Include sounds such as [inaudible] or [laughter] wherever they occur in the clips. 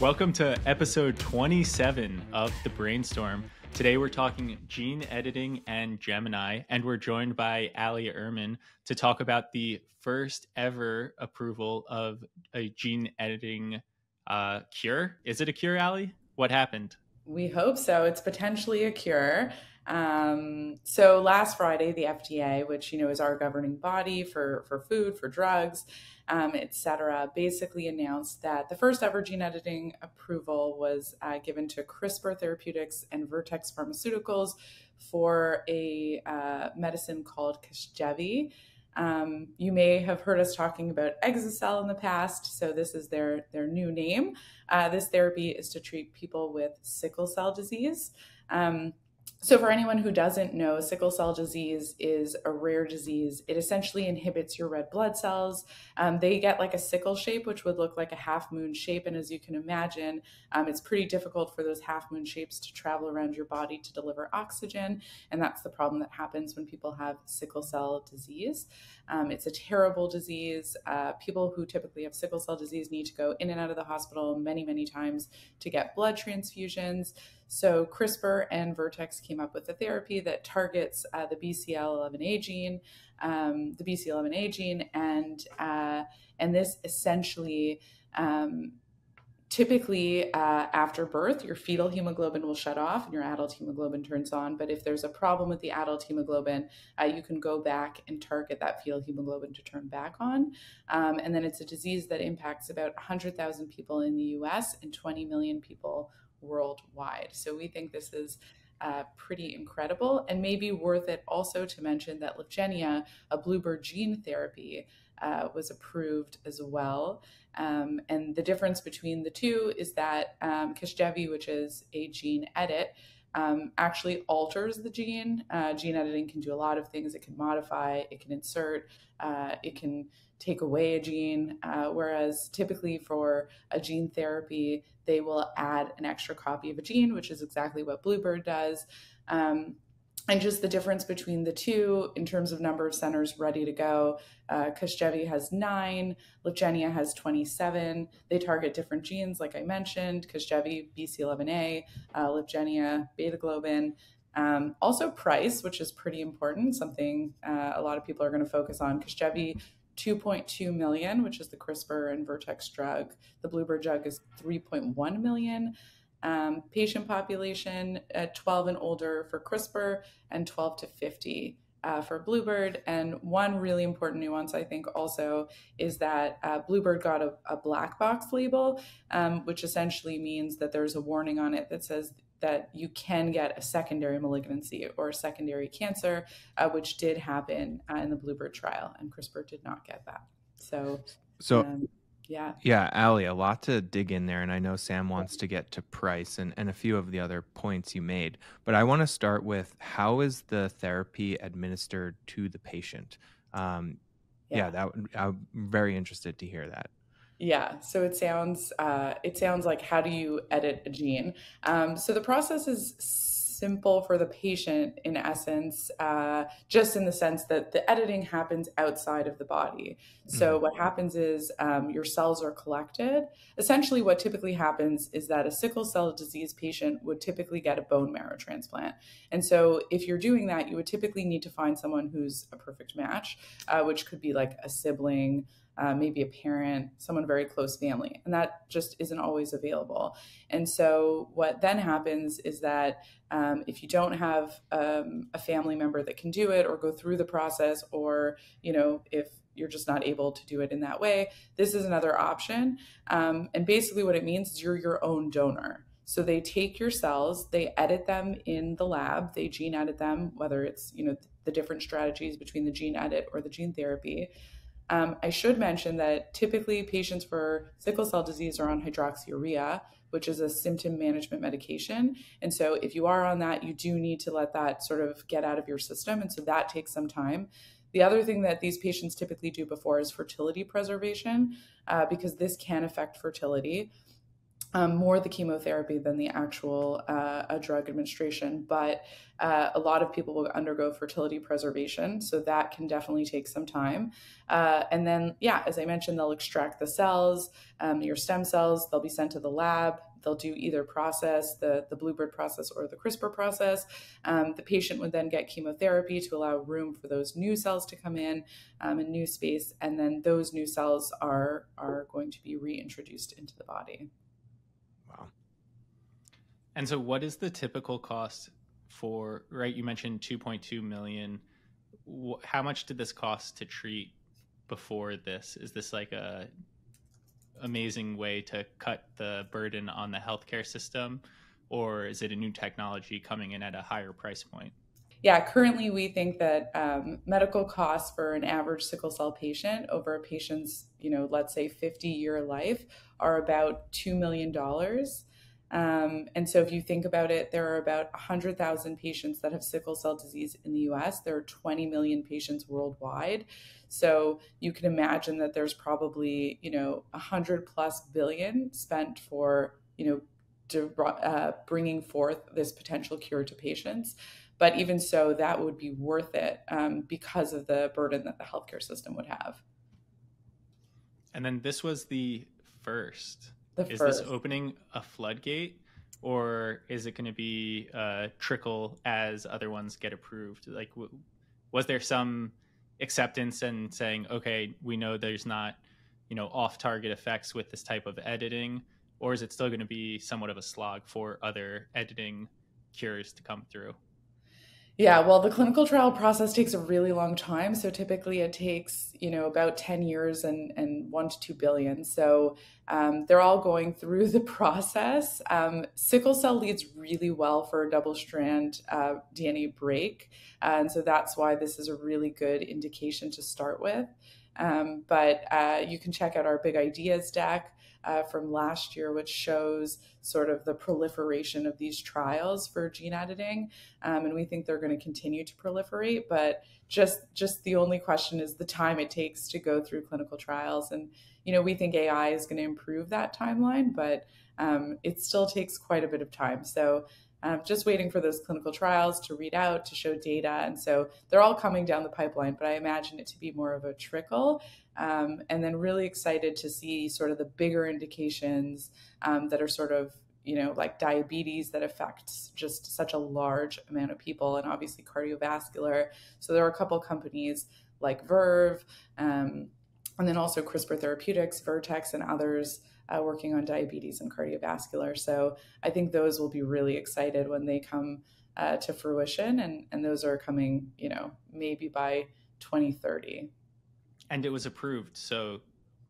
Welcome to episode 27 of The Brainstorm. Today we're talking gene editing and Gemini, and we're joined by Ali Urman to talk about the first ever approval of a gene editing uh, cure. Is it a cure, Ali? What happened? We hope so. It's potentially a cure. Um, so last Friday, the FDA, which you know is our governing body for for food, for drugs, um, etc., basically announced that the first ever gene editing approval was uh, given to CRISPR Therapeutics and Vertex Pharmaceuticals for a uh, medicine called Casgevy. Um, you may have heard us talking about Exa-cel in the past, so this is their their new name. Uh, this therapy is to treat people with sickle cell disease. Um, so, for anyone who doesn't know, sickle cell disease is a rare disease. It essentially inhibits your red blood cells. Um, they get like a sickle shape, which would look like a half moon shape. And as you can imagine, um, it's pretty difficult for those half moon shapes to travel around your body to deliver oxygen. And that's the problem that happens when people have sickle cell disease. Um, it's a terrible disease. Uh, people who typically have sickle cell disease need to go in and out of the hospital many, many times to get blood transfusions. So CRISPR and Vertex came up with a therapy that targets uh, the BCL11A gene, um, the BCL11A gene, and uh, and this essentially. Um, typically, uh, after birth, your fetal hemoglobin will shut off and your adult hemoglobin turns on. But if there's a problem with the adult hemoglobin, uh, you can go back and target that fetal hemoglobin to turn back on. Um, and then it's a disease that impacts about 100,000 people in the US and 20 million people worldwide. So we think this is uh, pretty incredible and maybe worth it also to mention that Lyfgenia, a bluebird gene therapy, uh, was approved as well. Um, and the difference between the two is that um, which is a gene edit, um, actually alters the gene. Uh, gene editing can do a lot of things. It can modify, it can insert, uh, it can take away a gene. Uh, whereas typically for a gene therapy, they will add an extra copy of a gene, which is exactly what Bluebird does. Um, and just the difference between the two in terms of number of centers ready to go. Uh, has nine, Lyfgenia has 27. They target different genes, like I mentioned, Casgevy, BC11A, uh, beta globin. Um, also, price, which is pretty important, something uh, a lot of people are going to focus on. Casgevy 2.2 million, which is the CRISPR and Vertex drug. The Bluebird drug is 3.1 million. Um, patient population at 12 and older for CRISPR and 12 to 50 uh, for Bluebird. And one really important nuance, I think, also is that uh, Bluebird got a, a, black box label, um, which essentially means that there's a warning on it that says that you can get a secondary malignancy or secondary cancer, uh, which did happen uh, in the Bluebird trial, and CRISPR did not get that. So, so um, yeah, yeah, Ali, a lot to dig in there, and I know Sam wants to get to price and and a few of the other points you made, but I want to start with how is the therapy administered to the patient? Um, yeah. yeah, that I'm very interested to hear that. Yeah, so it sounds uh, it sounds like how do you edit a gene? Um, so the process is simple for the patient in essence, uh, just in the sense that the editing happens outside of the body. So mm-hmm. what happens is um, your cells are collected. Essentially, what typically happens is that a sickle cell disease patient would typically get a bone marrow transplant. And so if you're doing that, you would typically need to find someone who's a perfect match, uh, which could be like a sibling uh, maybe a parent, someone very close family, and that just isn't always available. And so, what then happens is that um, if you don't have um, a family member that can do it or go through the process, or you know, if you're just not able to do it in that way, this is another option. Um, and basically, what it means is you're your own donor. So they take your cells, they edit them in the lab, they gene edit them, whether it's you know the different strategies between the gene edit or the gene therapy. Um, I should mention that typically patients for sickle cell disease are on hydroxyurea, which is a symptom management medication. And so if you are on that, you do need to let that sort of get out of your system. And so that takes some time. The other thing that these patients typically do before is fertility preservation, uh, because this can affect fertility. Um, more the chemotherapy than the actual uh, drug administration. But uh, a lot of people will undergo fertility preservation, so that can definitely take some time. Uh, and then, yeah, as I mentioned, they'll extract the cells, um, your stem cells. They'll be sent to the lab. They'll do either process, the, the Bluebird process or the CRISPR process. Um, the patient would then get chemotherapy to allow room for those new cells to come in um, new space. And then those new cells are, are going to be reintroduced into the body. And so, what is the typical cost for, right? You mentioned 2.2 million. How much did this cost to treat before this? Is this like a amazing way to cut the burden on the healthcare system, or is it a new technology coming in at a higher price point? Yeah, currently we think that um, medical costs for an average sickle cell patient over a patient's, you know, let's say 50 year life are about $2 million. Um, and so, if you think about it, there are about 100,000 patients that have sickle cell disease in the US. There are 20 million patients worldwide. So, you can imagine that there's probably, you know, 100 plus billion spent for, you know, uh, bringing forth this potential cure to patients. But even so, that would be worth it um, because of the burden that the healthcare system would have. And then this was the first the is first. this opening a floodgate or is it going to be a trickle as other ones get approved like w- was there some acceptance and saying okay we know there's not you know off target effects with this type of editing or is it still going to be somewhat of a slog for other editing cures to come through yeah, well, the clinical trial process takes a really long time. So typically it takes, you know, about 10 years and, and one to two billion. So um, they're all going [laughs] through the process. Um, sickle cell leads really well for a double strand uh, DNA break. And so that's why this is a really good indication to start with. Um, but uh, you can check out our big ideas deck uh, from last year, which shows sort of the proliferation of these trials for gene editing, um, and we think they're going to continue to proliferate. But just just the only question is the time it takes to go through clinical trials, and you know we think AI is going to improve that timeline, but um, it still takes quite a bit of time. So um, just waiting for those clinical trials to read out to show data. And so they're all coming down the pipeline, but I imagine it to be more of a trickle. Um, and then really excited to see sort of the bigger indications um, that are sort of you know like diabetes that affects just such a large amount of people and obviously cardiovascular so there are a couple companies like verve um, and then also crispr therapeutics vertex and others uh, working on diabetes and cardiovascular. So I think those will be really excited when they come uh, to fruition, and and those are coming, you know, maybe by 2030. And it was approved. So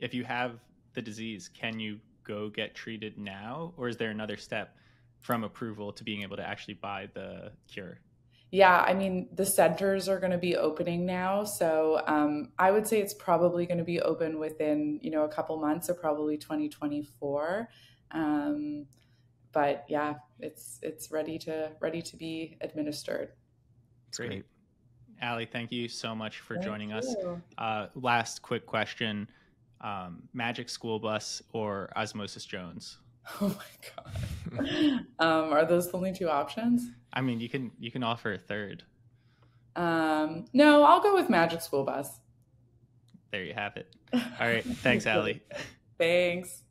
if you have the disease, can you go get treated now, or is there another step from approval to being able to actually buy the cure? Yeah, I mean, the centers are going to be opening now. So um, I would say it's probably going to be open within, you know, a couple months, or probably 2024. Um, but yeah, it's it's ready to ready to be administered. Great. Great. Ali, thank you so much for thank joining you. us. Uh, last quick question. Um, Magic School Bus or Osmosis Jones? [laughs] Oh my god. [laughs] um, are those the only two options? I mean, you can you can offer a third. Um, no, I'll go with Magic School Bus. There you have it. [laughs] All right, thanks, Ali. thanks.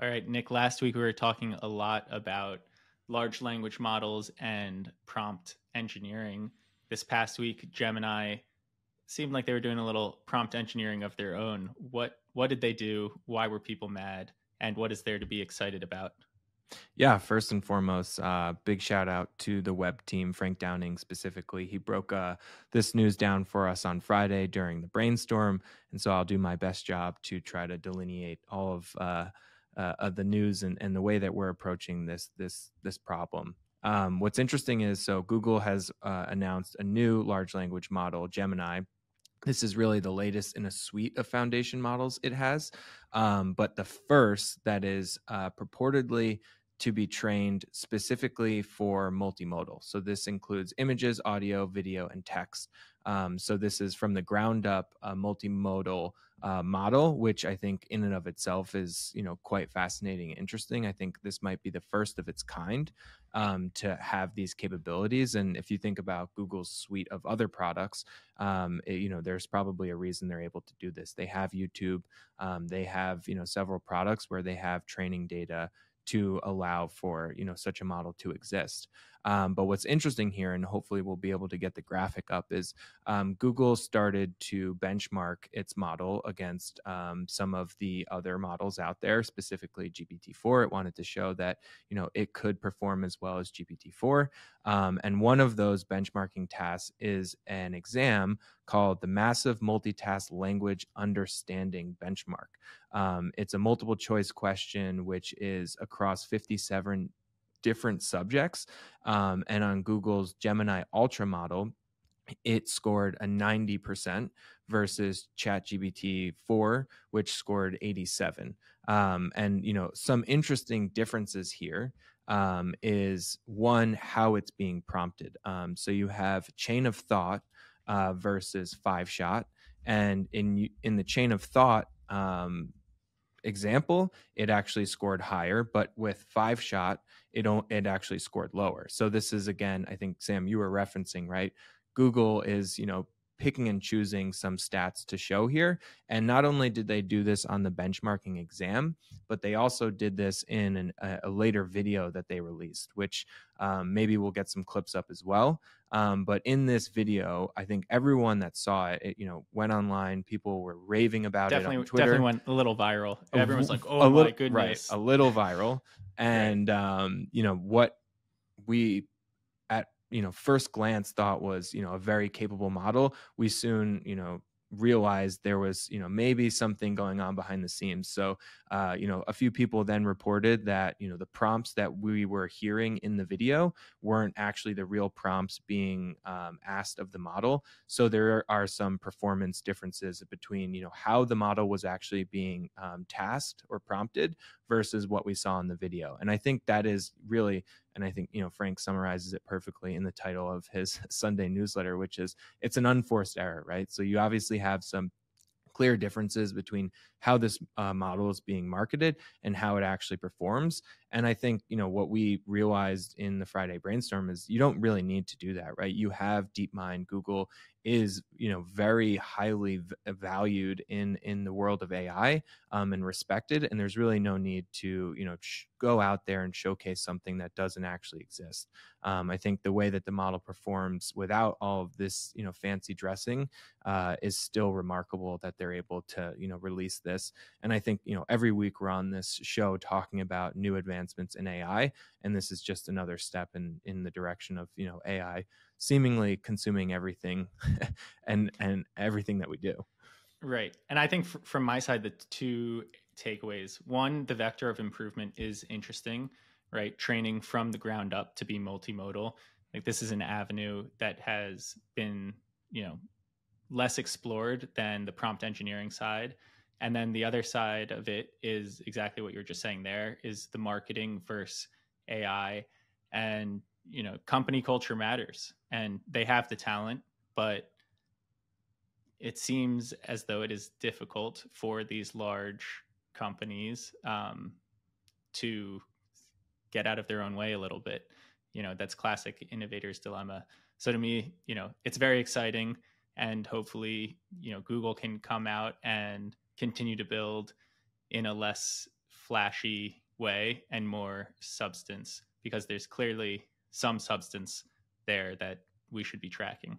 All right, Nick. Last week we were talking a lot about large language models and prompt engineering. This past week, Gemini seemed like they were doing a little prompt engineering of their own. What what did they do? Why were people mad? and what is there to be excited about? Yeah, first and foremost, uh, big shout out to the web team, Frank Downing specifically. He broke uh, this news down for us on Friday during the brainstorm, and so I'll do my best job to try to delineate all of uh, uh of the news and, and the way that we're approaching this this this problem. Um, what's interesting is so Google has uh, announced a new large language model, Gemini, this is really the latest in a suite of foundation models it has, um, but the first that is uh, purportedly to be trained specifically for multimodal. So this includes images, audio, video, and text. Um, so this is from the ground up a multimodal uh, model, which I think in and of itself is you know quite fascinating and interesting. I think this might be the first of its kind um, to have these capabilities. And if you think about Google's suite of other products, um, it, you know there's probably a reason they're able to do this. They have YouTube, um, they have you know several products where they have training data to allow for you know such a model to exist. Um, but what's interesting here, and hopefully we'll be able to get the graphic up, is um, Google started to benchmark its model against um, some of the other models out there, specifically GPT-4. It wanted to show that you know it could perform as well as GPT-4. Um, and one of those benchmarking tasks is an exam called the Massive Multitask Language Understanding Benchmark. Um, it's a multiple choice question, which is across 57 different subjects. Um, and on Google's Gemini Ultra model, it scored a 90% versus ChatGPT 4, which scored 87. Um, and, you know, some interesting differences here um, is one, how it's being prompted. Um, so you have chain of thought uh, versus five shot. And in, in the chain of thought, um, example, it actually scored higher, but with five shot, it it actually scored lower. So this is again, I think Sam, you were referencing right. Google is you know picking and choosing some stats to show here. And not only did they do this on the benchmarking exam, but they also did this in an, a, a, later video that they released, which um, maybe we'll get some clips up as well. Um, but in this video, I think everyone that saw it, it, you know, went online. People were raving about definitely, it on Twitter. Definitely went a little viral. Everyone's like, "Oh my goodness!" Right, a little viral. And right. um, you know what we at you know first glance thought was you know a very capable model we soon you know realized there was you know maybe something going on behind the scenes. So uh, you know a few people then reported that you know the prompts that we were hearing in the video weren't actually the real prompts being um, asked of the model. So there are some performance differences between you know how the model was actually being um, tasked or prompted versus what we saw in the video. And i think that is really and I think you know Frank summarizes it perfectly in the title of his [laughs] Sunday newsletter, which is it's an unforced error, right? So you obviously have some clear differences between how this uh, model is being marketed and how it actually performs. And I think, you know, what we realized in the Friday brainstorm is you don't really need to do that, right? You have DeepMind, Google is you know very highly v- valued in in the world of AI um, and respected, and there's really no need to you know sh- go out there and showcase something that doesn't actually exist. Um, I think the way that the model performs without all of this you know fancy dressing uh, is still remarkable that they're able to you know release this. And I think you know every week we're on this show talking about new advancements in AI, and this is just another step in in the direction of you know AI seemingly consuming everything [laughs] [laughs] and and everything that we do. Right. And i think f- from my side the two takeaways one the vector of improvement is interesting right? Training from the ground up to be multimodal. Like this is an avenue that has been you know less explored than the prompt engineering side. And then the other side of it is exactly what you're just saying there is the marketing versus ai and you know company culture matters and they have the talent but it seems as though it is difficult for these large companies um, to get out of their own way a little bit you know that's classic innovators dilemma so to me you know it's very exciting and hopefully you know google can come out and continue to build in a less flashy way and more substance because there's clearly some substance there that we should be tracking.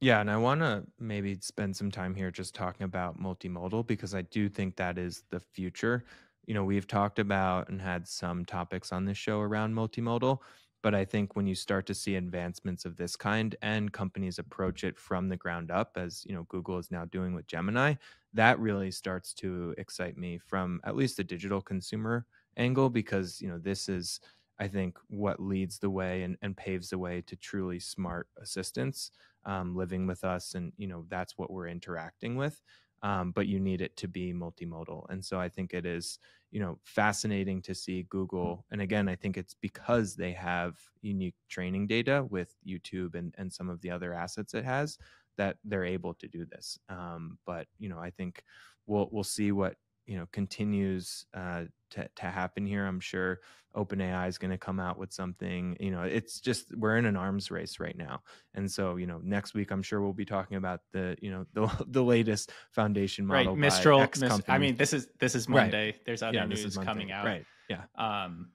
Yeah, and I want to maybe spend some time here just talking about multimodal because I do think that is the future. You know, we've talked about and had some topics on this show around multimodal, but I think when you start to see advancements of this kind and companies approach it from the ground up, as you know, Google is now doing with Gemini, that really starts to excite me from at least the digital consumer angle because you know this is I think, what leads the way and, and paves the way to truly smart assistants um, living with us. And, you know, that's what we're interacting with. um, but you need it to be multimodal. And so I think it is, you know, fascinating to see Google. And again, I think it's because they have unique training data with YouTube and, and some of the other assets it has that they're able to do this. Um, but you know, I think we'll we'll see what you know continues uh, to to happen here. I'm sure OpenAI is going to come out with something. You know, it's just we're in an arms race right now, and so you know next week I'm sure we'll be talking about the you know [laughs] the the latest foundation model. Right, Mistral. Mis- I mean, this is this is Monday. Right. There's other yeah, news coming out. Right. Yeah. Um,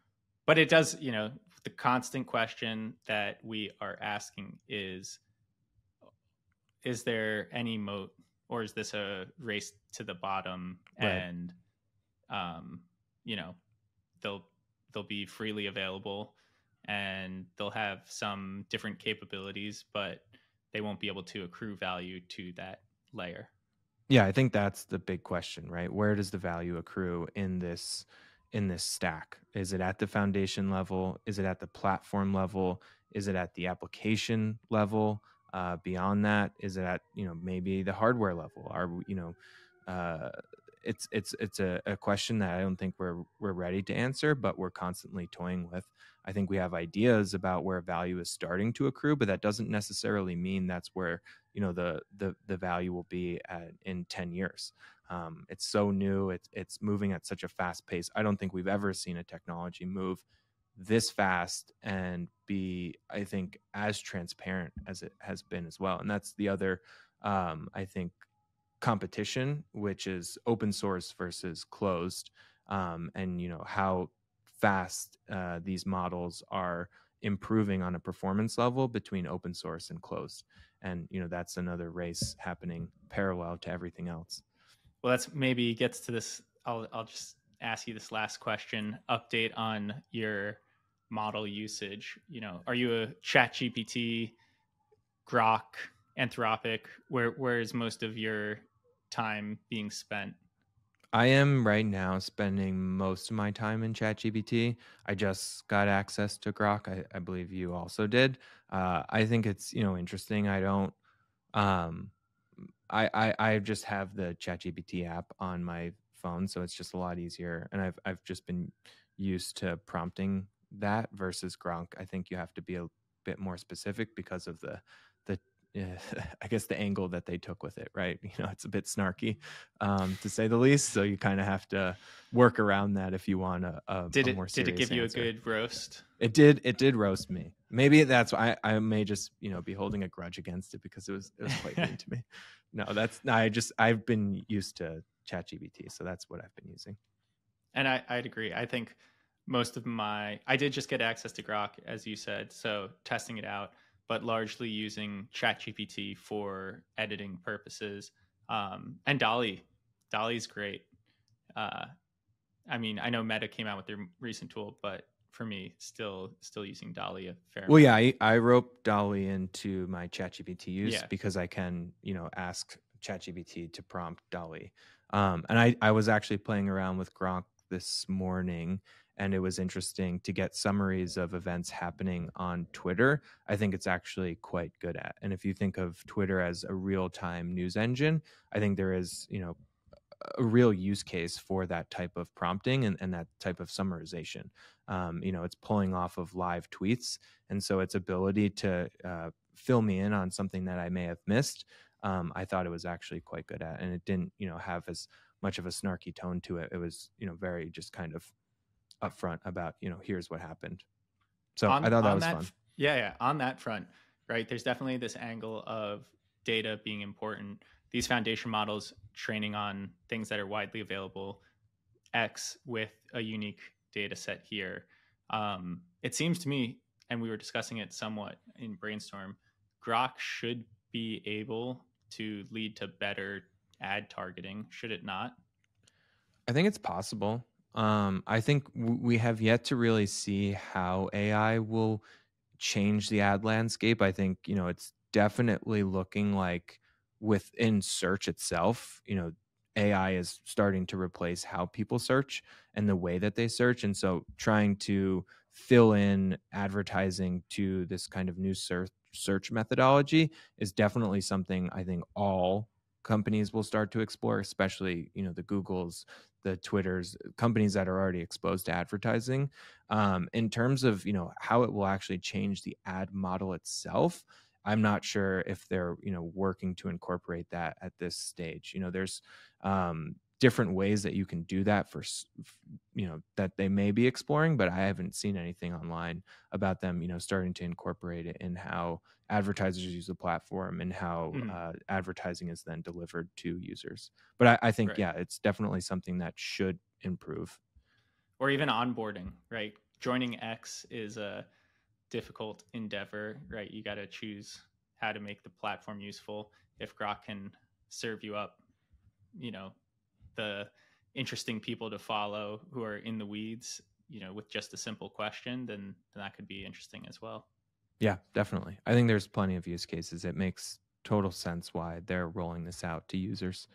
but it does. You know, the constant question that we are asking is: Is there any moat or is this a race to the bottom right. and um, you know they'll they'll be freely available and they'll have some different capabilities but they won't be able to accrue value to that layer. Yeah i think that's the big question right? Where does the value accrue in this in this stack? Is it at the foundation level? Is it at the platform level? Is it at the application level uh, beyond that, is it at you know maybe the hardware level? Are you know, uh, it's it's it's a, a question that I don't think we're we're ready to answer, but we're constantly toying with. I think we have ideas about where value is starting to accrue, but that doesn't necessarily mean that's where you know the the the value will be at, in ten years. Um, it's so new. It's it's moving at such a fast pace. I don't think we've ever seen a technology move this fast and be i think as transparent as it has been as well and that's the other um, i think competition which is open source versus closed um, and you know how fast uh, these models are improving on a performance level between open source and closed. And you know that's another race happening parallel to everything else. Well that's maybe gets to this i'll i'll just ask you this last question update on your model usage. You know are you a chat gpt grok anthropic? Where where is most of your time being spent? I am right now spending most of my time in chat gpt i just got access to grok i, I believe you also did. Uh, i think it's you know interesting. I don't um I, I i just have the chat gpt app on my phone so it's just a lot easier and i've i've just been used to prompting that versus Grok, I think you have to be a bit more specific because of the [laughs] I guess the angle that they took with it, right? [laughs] You know, it's a bit snarky, um, to say the least. So you kind of have to work around that if you want a, a did it did it give answer. you a good roast? It did. It did roast me. Maybe that's why I, I may just you know be holding a grudge against it because it was it was quite mean to me. [laughs] No, that's I just I've been used to ChatGPT, so that's what I've been using. And I I'd agree. I think most of my I did just get access to Grok as you said, so testing it out, but largely using ChatGPT for editing purposes. Um, and DALL-E, DALL-E's great. Uh, I mean, I know Meta came out with their recent tool, but for me, still still using DALL-E a fair. Well, yeah, I, I rope DALL-E into my ChatGPT use yeah. because I can, you know, ask ChatGPT to prompt DALL-E. Um, and I I was actually playing around with Grok this morning and it was interesting to get summaries of events happening on Twitter. I think it's actually quite good at. And if you think of Twitter as a real-time news engine, I think there is, you know, a real use case for that type of prompting and, and that type of summarization. Um, you know, it's pulling off of live tweets, and so its ability to uh, fill me in on something that I may have missed. Um, I thought it was actually quite good at, and it didn't, you know, have as much of a snarky tone to it. It was, you know, very just kind of upfront about you know here's what happened. So on, i thought that was that, fun. yeah yeah on that front right there's definitely this angle of data being important. These foundation models training on things that are widely available x with a unique data set here. Um, it seems to me and we were discussing it somewhat in brainstorm grok should be able to lead to better ad targeting should it not? I think it's possible um, I think w- we have yet to really see how AI will change the ad landscape. I think, you know, it's definitely looking like within search itself, you know, AI is starting to replace how people search and the way that they search. And so trying to fill in advertising to this kind of new search search methodology is definitely something I think all companies will start to explore, especially you know the Googles, the Twitters, companies that are already exposed to advertising. Um, in terms of you know how it will actually change the ad model itself, I'm not sure if they're you know working to incorporate that at this stage. You know, there's um, different ways that you can do that for you know that they may be exploring but i haven't seen anything online about them you know starting to incorporate it in how advertisers use the platform and how mm. uh, advertising is then delivered to users. But i, I think right. yeah it's definitely something that should improve. Or even onboarding right? Joining x is a difficult endeavor right? You got to choose how to make the platform useful. If grok can serve you up you know the interesting people to follow who are in the weeds, you know, with just a simple question, then, then that could be interesting as well. Yeah, definitely. I think there's plenty of use cases. It makes total sense why they're rolling this out to users.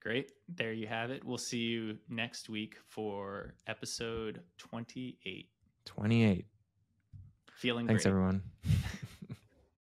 Great. There you have it. We'll see you next week for episode 28. 28. Feeling Thanks, great. everyone. [laughs]